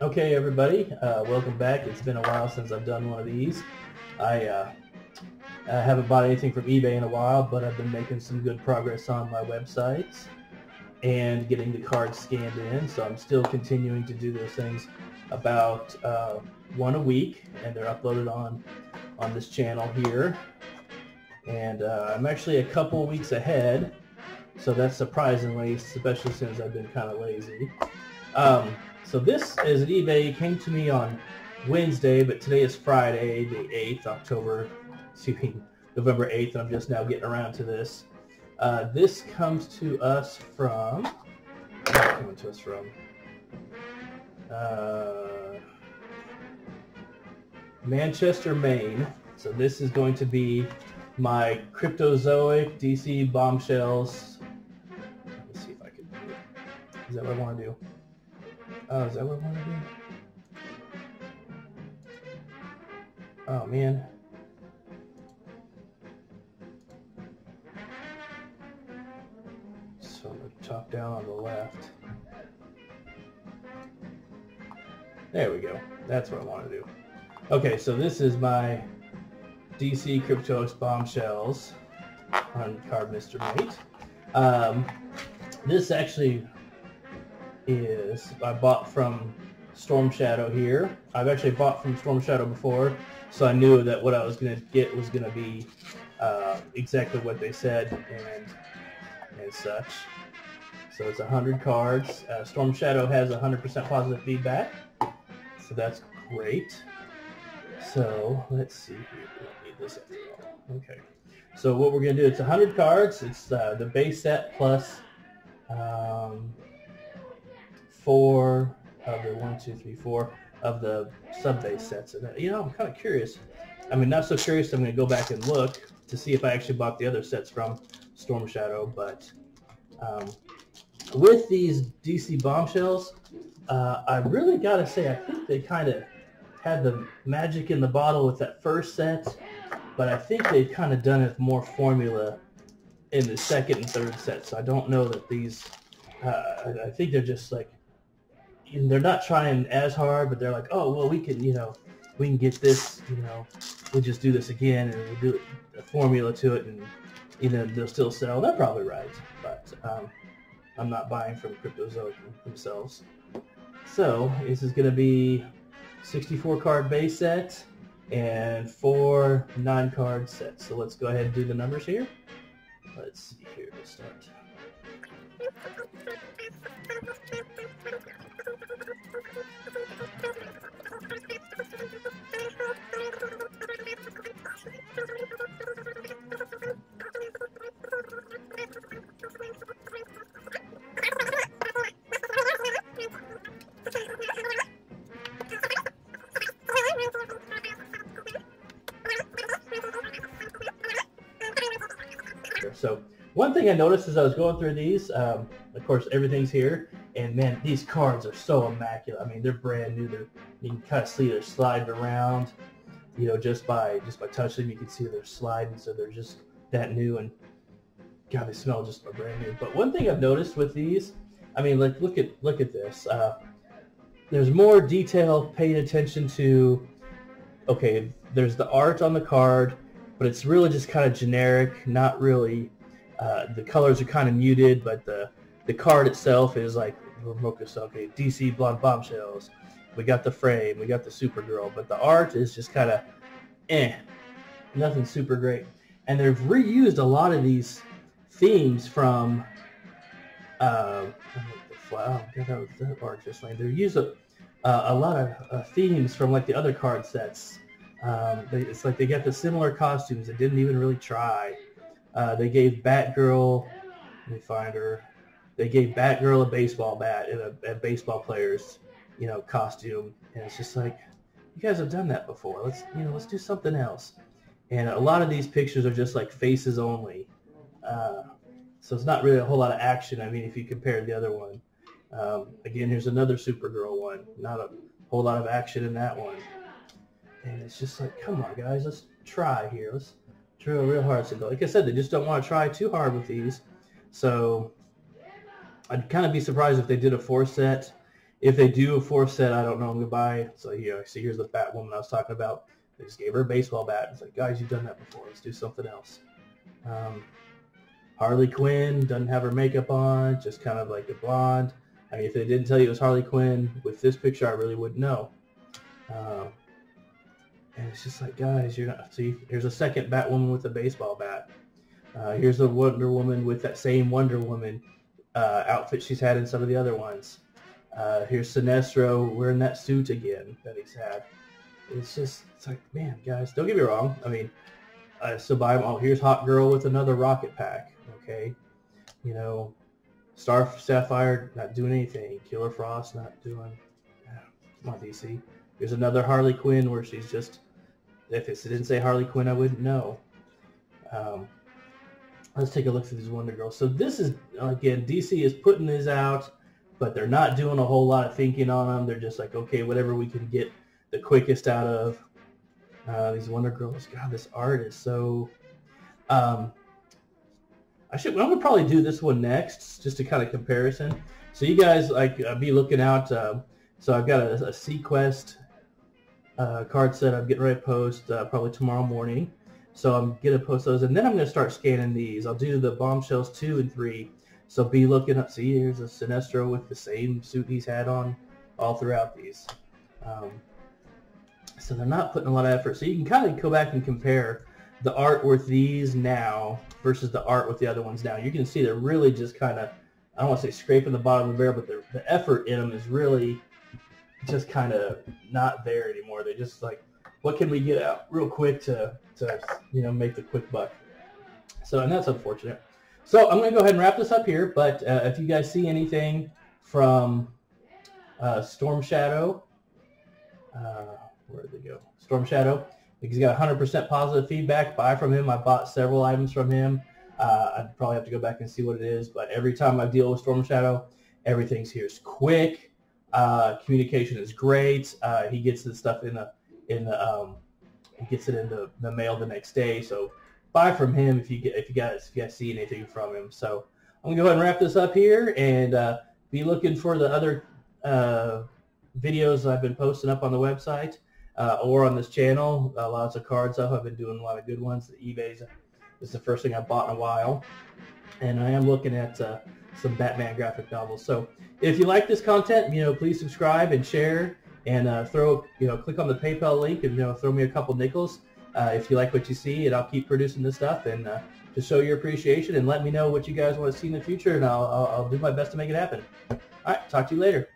Okay, everybody, uh, welcome back. It's been a while since I've done one of these. I, uh, I haven't bought anything from eBay in a while, but I've been making some good progress on my websites and getting the cards scanned in. So I'm still continuing to do those things about uh, one a week, and they're uploaded on on this channel here. And uh, I'm actually a couple weeks ahead, so that's surprisingly, especially since I've been kind of lazy. Um, so this is an eBay. Came to me on Wednesday, but today is Friday, the 8th, October, excuse me, November 8th, I'm just now getting around to this. Uh, this comes to us from, coming to us from? Uh, Manchester, Maine. So this is going to be my Cryptozoic DC bombshells. Let me see if I can do it. Is that what I want to do? Oh, is that what I want to do? Oh man. So top down on the left. There we go. That's what I want to do. Okay, so this is my DC Cryptos Bombshells on card Mr. Mate. Um, this actually is I bought from Storm Shadow here. I've actually bought from Storm Shadow before, so I knew that what I was going to get was going to be uh, exactly what they said and and such. So it's 100 cards. Uh, Storm Shadow has 100% positive feedback, so that's great. So let's see here. We don't need this all. Okay. So what we're going to do, it's 100 cards. It's uh, the base set plus um, four of the one, two, three, four of the sub-base sets. And, uh, you know, I'm kind of curious. I mean, not so curious. I'm going to go back and look to see if I actually bought the other sets from Storm Shadow. But um, with these DC bombshells, uh, I really got to say, I think they kind of had the magic in the bottle with that first set, but I think they've kind of done it more formula in the second and third set. So I don't know that these. Uh, I, I think they're just like they're not trying as hard, but they're like, oh well, we can you know we can get this you know we'll just do this again and we'll do a formula to it and you know they'll still sell. They're probably right, but um, I'm not buying from Cryptozoic themselves. So this is going to be 64 card base set and four nine card sets. So let's go ahead and do the numbers here. Let's see here. Let's start. So one thing I noticed as I was going through these, um, of course, everything's here, and man, these cards are so immaculate. I mean, they're brand new. They're you can kind of see they're sliding around, you know, just by just by touching them, you can see they're sliding, so they're just that new. And God, they smell just brand new. But one thing I've noticed with these, I mean, like look at look at this. Uh, there's more detail paying attention to. Okay, there's the art on the card but it's really just kind of generic, not really. Uh, the colors are kind of muted, but the the card itself is like okay, DC Blonde Bombshells. We got the frame, we got the Supergirl, but the art is just kind of eh, nothing super great. And they've reused a lot of these themes from. Uh, oh, that was art just like they use a, uh, a lot of uh, themes from like the other card sets um, they, it's like they got the similar costumes. They didn't even really try. Uh, they gave Batgirl, let me find her. They gave Batgirl a baseball bat and a, a baseball player's, you know, costume, and it's just like, you guys have done that before. Let's, you know, let's do something else. And a lot of these pictures are just like faces only. Uh, so it's not really a whole lot of action. I mean, if you compare the other one. Um, again, here's another Supergirl one. Not a whole lot of action in that one. And it's just like, come on, guys, let's try here. Let's drill real hard. So, like I said, they just don't want to try too hard with these. So I'd kind of be surprised if they did a four set if they do a four set, I don't know. I'm gonna buy. So you know, see, here's the Batwoman I was talking about. They just gave her a baseball bat. It's like, guys, you've done that before. Let's do something else. Um, Harley Quinn doesn't have her makeup on, just kind of like a blonde. I mean, if they didn't tell you it was Harley Quinn with this picture, I really wouldn't know. Um, and it's just like, guys, you're not. See, here's a second Batwoman with a baseball bat. Uh, here's the Wonder Woman with that same Wonder Woman uh, outfit she's had in some of the other ones. Uh, here's Sinestro wearing that suit again that he's had. It's just, it's like, man, guys, don't get me wrong. I mean, I still buy them. Oh, here's Hawkgirl with another rocket pack. Okay, you know, Star Sapphire not doing anything. Killer Frost not doing. Yeah, come on, DC. Here's another Harley Quinn where she's just. If it didn't say Harley Quinn, I wouldn't know. Um, let's take a look at these Wonder Girls. So this is again, DC is putting these out, but they're not doing a whole lot of thinking on them. They're just like, okay, whatever we can get the quickest out of. Uh, these Wonder Girls. God, this art is so. Um, I should. I'm gonna probably do this one next, just to kind of comparison. So you guys like uh, be looking out. Uh, so I've got a, a SeaQuest uh, card set. I'm getting ready to post uh, probably tomorrow morning. So I'm gonna post those, and then I'm gonna start scanning these. I'll do the bombshells two and three. So be looking up. See, here's a Sinestro with the same suit he's had on all throughout these. Um, so they're not putting a lot of effort. So you can kind of go back and compare the art with these now versus the art with the other ones now. You can see they're really just kind of, I don't want to say scraping the bottom of the barrel, but the effort in them is really just kind of not there anymore. They just like, what can we get out real quick to, to you know, make the quick buck? So, and that's unfortunate. So I'm going to go ahead and wrap this up here, but uh, if you guys see anything from uh, Storm Shadow, uh, where did they go? Storm Shadow, He's got 100% positive feedback. Buy from him. I bought several items from him. Uh, I'd probably have to go back and see what it is, but every time I deal with Storm Shadow, everything's here is quick. Uh, communication is great. Uh, he gets the stuff in the in the um, he gets it in the, the mail the next day. So buy from him if you get if you guys if you guys see anything from him. So I'm gonna go ahead and wrap this up here and uh, be looking for the other uh, videos I've been posting up on the website uh, or on this channel. Uh, lots of card stuff. I've been doing a lot of good ones. The eBay's is the first thing I bought in a while. And I am looking at uh, some Batman graphic novels. So if you like this content, you know, please subscribe and share and uh, throw, you know, click on the PayPal link and, you know, throw me a couple nickels uh, if you like what you see. And I'll keep producing this stuff and uh, to show your appreciation and let me know what you guys want to see in the future. And I'll, I'll, I'll do my best to make it happen. All right. Talk to you later.